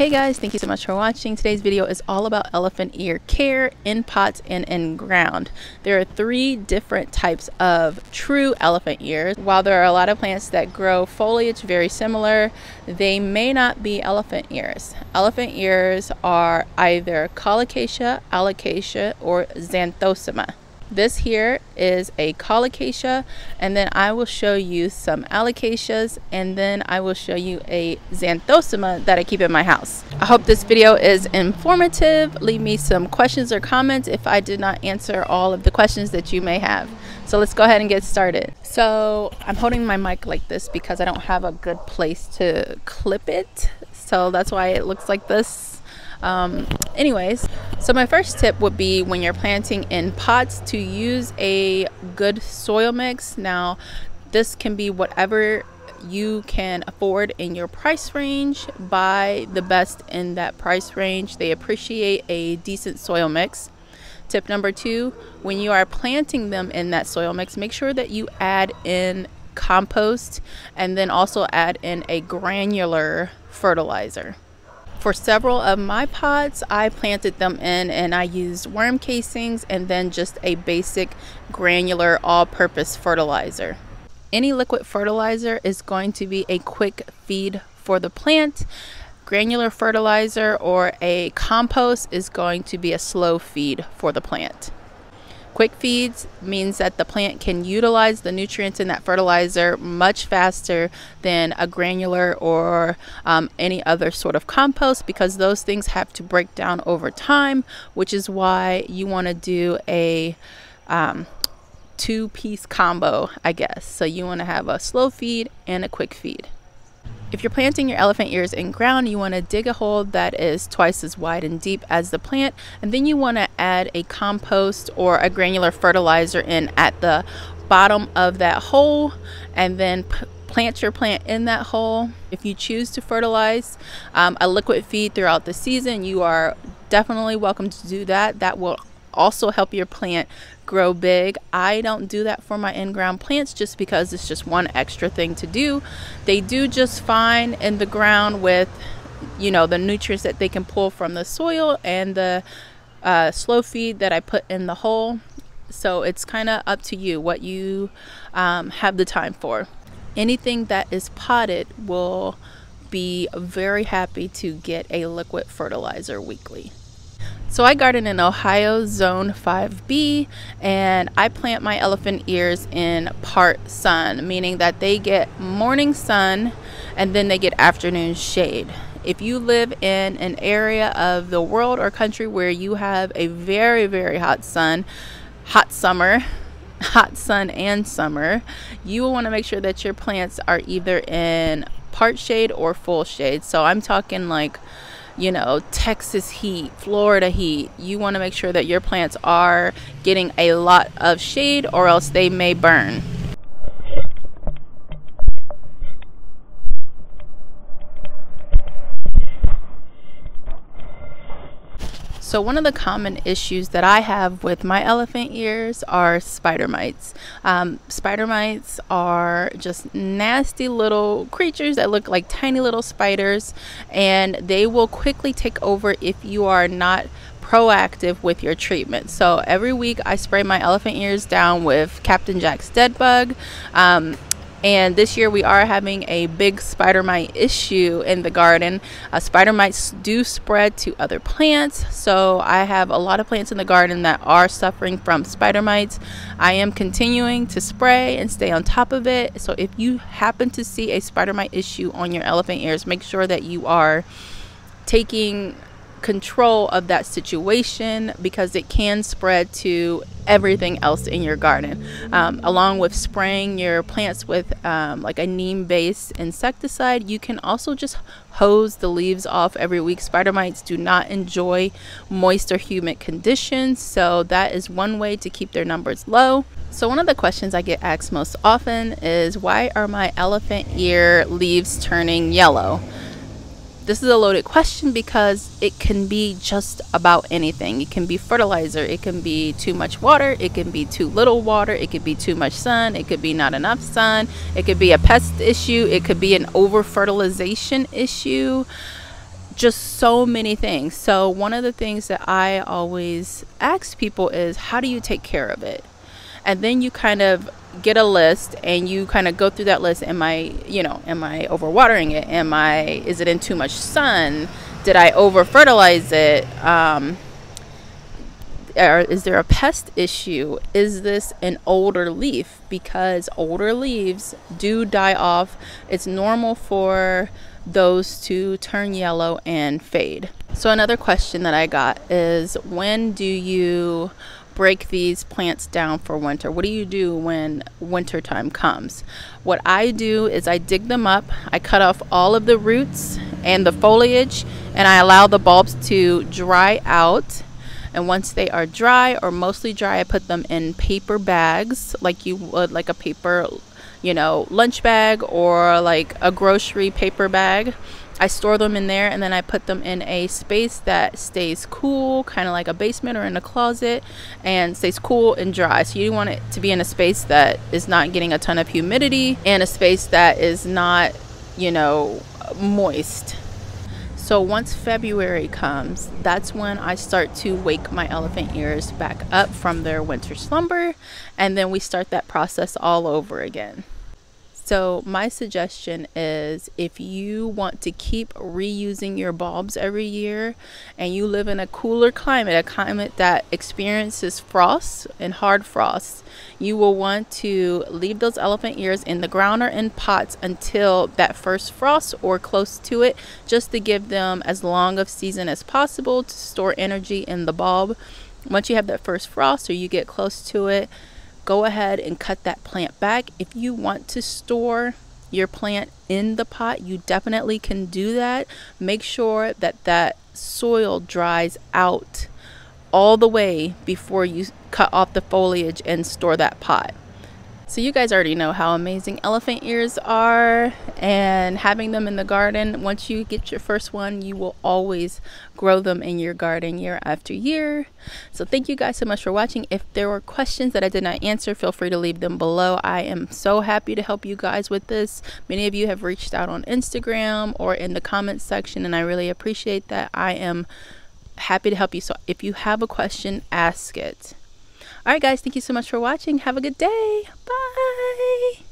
Hey guys, thank you so much for watching. Today's video is all about elephant ear care in pots and in ground. There are three different types of true elephant ears. While there are a lot of plants that grow foliage very similar, they may not be elephant ears. Elephant ears are either Colocasia, Alocasia, or Xanthosoma. This here is a colocasia and then I will show you some alocasias and then I will show you a xanthosoma that I keep in my house. I hope this video is informative. Leave me some questions or comments if I did not answer all of the questions that you may have. So let's go ahead and get started. So I'm holding my mic like this because I don't have a good place to clip it. So that's why it looks like this um, anyways, so my first tip would be when you're planting in pots to use a good soil mix. Now, this can be whatever you can afford in your price range. Buy the best in that price range. They appreciate a decent soil mix. Tip number two when you are planting them in that soil mix, make sure that you add in compost and then also add in a granular fertilizer. For several of my pots, I planted them in and I used worm casings and then just a basic granular all purpose fertilizer. Any liquid fertilizer is going to be a quick feed for the plant. Granular fertilizer or a compost is going to be a slow feed for the plant. Quick feeds means that the plant can utilize the nutrients in that fertilizer much faster than a granular or um, any other sort of compost because those things have to break down over time, which is why you want to do a um, two piece combo, I guess. So you want to have a slow feed and a quick feed. If you're planting your elephant ears in ground, you want to dig a hole that is twice as wide and deep as the plant, and then you want to add a compost or a granular fertilizer in at the bottom of that hole, and then plant your plant in that hole. If you choose to fertilize um, a liquid feed throughout the season, you are definitely welcome to do that. That will also help your plant grow big. I don't do that for my in-ground plants just because it's just one extra thing to do. They do just fine in the ground with you know the nutrients that they can pull from the soil and the uh, slow feed that I put in the hole. So it's kind of up to you what you um, have the time for. Anything that is potted will be very happy to get a liquid fertilizer weekly. So I garden in Ohio Zone 5B and I plant my elephant ears in part sun, meaning that they get morning sun and then they get afternoon shade. If you live in an area of the world or country where you have a very, very hot sun, hot summer, hot sun and summer, you will want to make sure that your plants are either in part shade or full shade. So I'm talking like you know, Texas heat, Florida heat, you want to make sure that your plants are getting a lot of shade or else they may burn. So one of the common issues that I have with my elephant ears are spider mites. Um, spider mites are just nasty little creatures that look like tiny little spiders and they will quickly take over if you are not proactive with your treatment. So every week I spray my elephant ears down with Captain Jack's Dead Bug. Um, and this year we are having a big spider mite issue in the garden. Uh, spider mites do spread to other plants, so I have a lot of plants in the garden that are suffering from spider mites. I am continuing to spray and stay on top of it. So if you happen to see a spider mite issue on your elephant ears, make sure that you are taking control of that situation because it can spread to everything else in your garden. Um, along with spraying your plants with um, like a neem based insecticide, you can also just hose the leaves off every week. Spider mites do not enjoy moist or humid conditions, so that is one way to keep their numbers low. So, one of the questions I get asked most often is why are my elephant ear leaves turning yellow? This is a loaded question because it can be just about anything. It can be fertilizer, it can be too much water, it can be too little water, it could be too much sun, it could be not enough sun, it could be a pest issue, it could be an over fertilization issue. just so many things. So, one of the things that I always ask people is how do you take care of it? And then you kind of get a list and you kind of go through that list. Am I, you know, am I overwatering it? Am I, is it in too much sun? Did I over fertilize it? Um, or is there a pest issue? Is this an older leaf? Because older leaves do die off. It's normal for those to turn yellow and fade. So, another question that I got is when do you break these plants down for winter? What do you do when winter time comes? What I do is I dig them up, I cut off all of the roots and the foliage, and I allow the bulbs to dry out and once they are dry or mostly dry, I put them in paper bags like you would like a paper, you know, lunch bag or like a grocery paper bag. I store them in there and then I put them in a space that stays cool, kind of like a basement or in a closet, and stays cool and dry. So you want it to be in a space that is not getting a ton of humidity and a space that is not, you know, moist. So once February comes, that's when I start to wake my elephant ears back up from their winter slumber, and then we start that process all over again. So, my suggestion is if you want to keep reusing your bulbs every year and you live in a cooler climate, a climate that experiences frost and hard frosts, you will want to leave those elephant ears in the ground or in pots until that first frost or close to it, just to give them as long of season as possible to store energy in the bulb. Once you have that first frost or you get close to it, go ahead and cut that plant back. If you want to store your plant in the pot, you definitely can do that. Make sure that that soil dries out all the way before you cut off the foliage and store that pot. So you guys already know how amazing elephant ears are and having them in the garden. Once you get your first one, you will always grow them in your garden year after year. So thank you guys so much for watching. If there were questions that I did not answer, feel free to leave them below. I am so happy to help you guys with this. Many of you have reached out on Instagram or in the comments section and I really appreciate that. I am happy to help you. So if you have a question, ask it. All right, guys, thank you so much for watching. Have a good day. Bye.